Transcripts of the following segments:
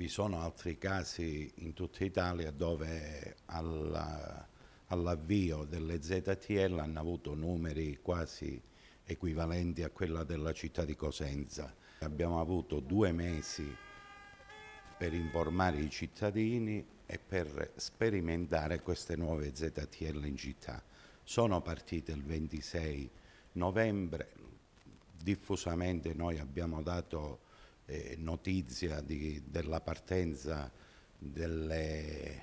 vi sono altri casi in tutta Italia dove alla, all'avvio delle ZTL hanno avuto numeri quasi equivalenti a quella della città di Cosenza. Abbiamo avuto due mesi per informare i cittadini e per sperimentare queste nuove ZTL in città. Sono partite il 26 novembre, diffusamente noi abbiamo dato eh, notizia di, della partenza delle,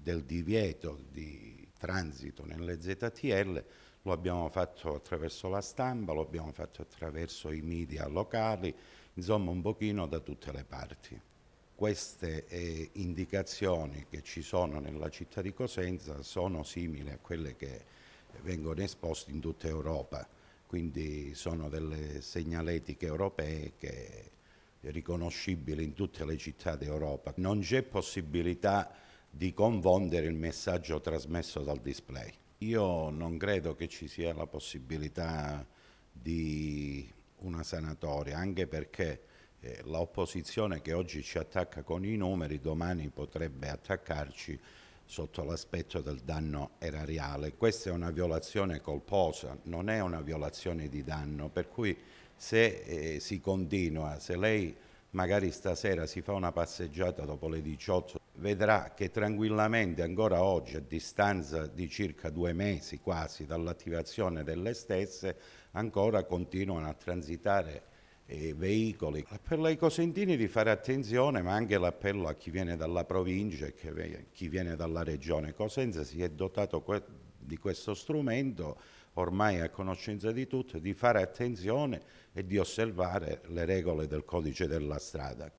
del divieto di transito nelle ZTL, lo abbiamo fatto attraverso la stampa, lo abbiamo fatto attraverso i media locali, insomma un pochino da tutte le parti. Queste eh, indicazioni che ci sono nella città di Cosenza sono simili a quelle che vengono esposte in tutta Europa, quindi sono delle segnaletiche europee che riconoscibili in tutte le città d'Europa. Non c'è possibilità di confondere il messaggio trasmesso dal display. Io non credo che ci sia la possibilità di una sanatoria, anche perché eh, l'opposizione che oggi ci attacca con i numeri domani potrebbe attaccarci sotto l'aspetto del danno erariale. Questa è una violazione colposa, non è una violazione di danno, per cui se eh, si continua, se lei magari stasera si fa una passeggiata dopo le 18, vedrà che tranquillamente ancora oggi, a distanza di circa due mesi quasi dall'attivazione delle stesse, ancora continuano a transitare eh, veicoli. L'appello ai cosentini di fare attenzione, ma anche l'appello a chi viene dalla provincia e chi viene dalla regione. Cosenza si è dotato di questo strumento, ormai a conoscenza di tutti, di fare attenzione e di osservare le regole del codice della strada.